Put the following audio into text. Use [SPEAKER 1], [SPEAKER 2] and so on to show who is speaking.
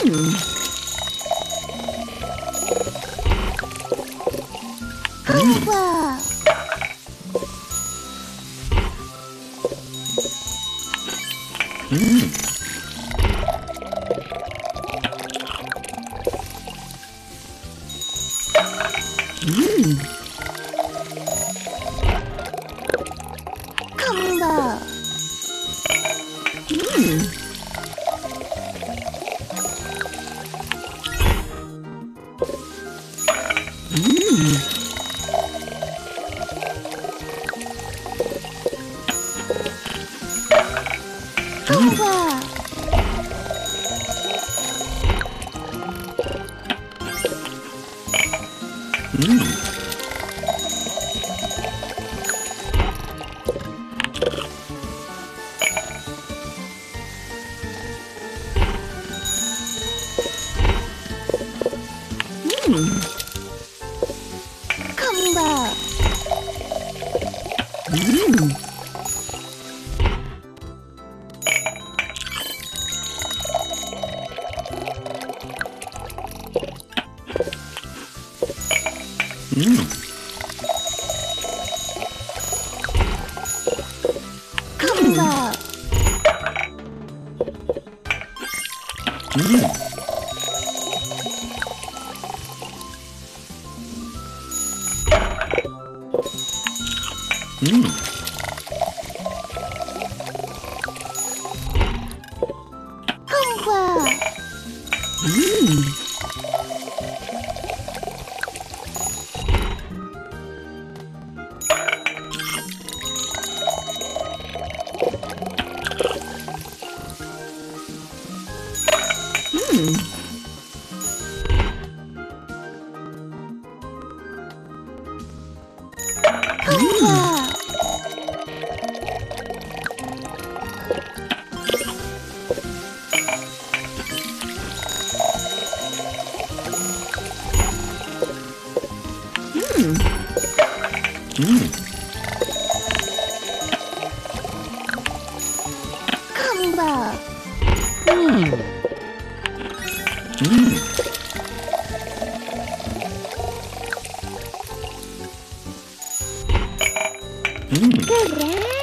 [SPEAKER 1] 아이고. 음. 음. 컴보. 음. 爸爸。嗯。嗯。嗯。嗯。嗯。Mmm. Mm. ¡Qué raro!